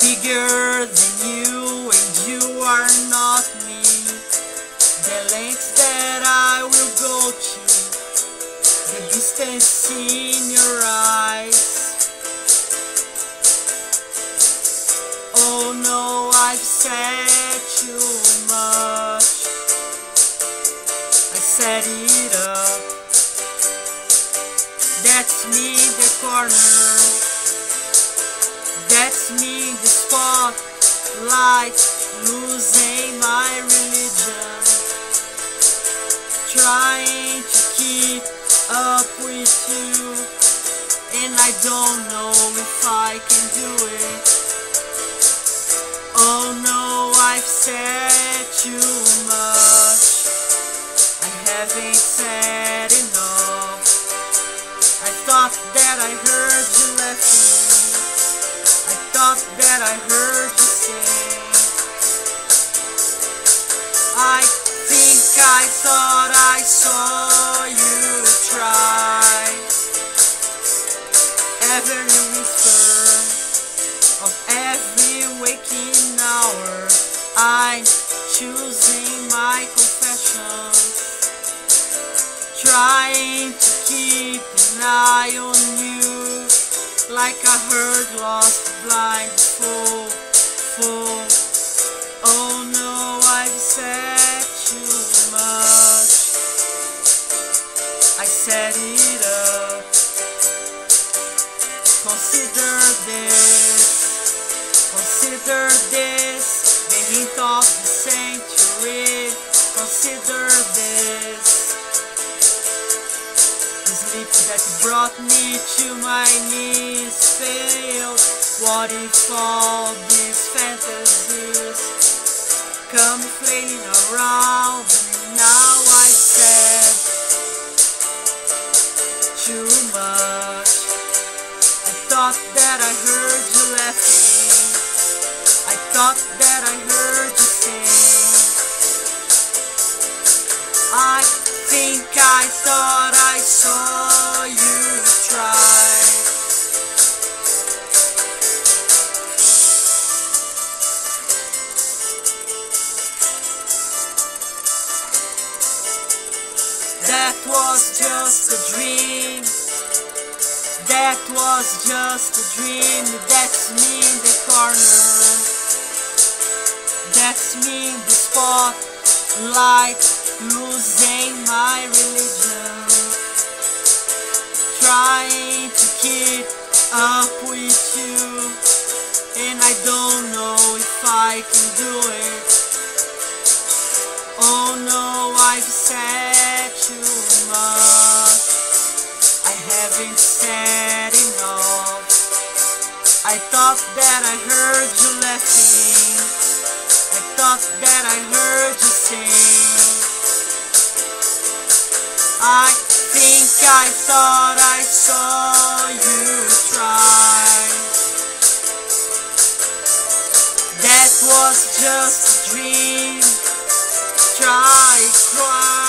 bigger, than you, and you are not me. The lengths that I will go to, the distance in your eyes. Oh no, I've said too much. I set it up. That's me, the corner. That's me, the spotlight. Losing my religion. Trying to keep up with you. And I don't know if I can do it. Oh no, I've said too much. I haven't said that I heard you say. I think I thought I saw you try. Every whisper of every waking hour, I'm choosing my confessions, trying to keep an eye on like a herd lost, blind fool, fool. Oh no, I've said too much. I set it up. Consider this. Consider this, the hint of the century. Consider this, sleep that brought me to my knees failed. What if all these fantasies come flailing around? And now I said too much. I thought that I heard you laughing. I thought that I heard you sing. I think I thought I saw That was just a dream. That was just a dream. That's me in the corner. That's me in the spotlight. Losing my religion. Trying to keep up with you. And I don't know if I can do it. Oh no, I've said I thought that I heard you laughing. I thought that I heard you sing. I think I thought I saw you try. That was just a dream. Try, cry.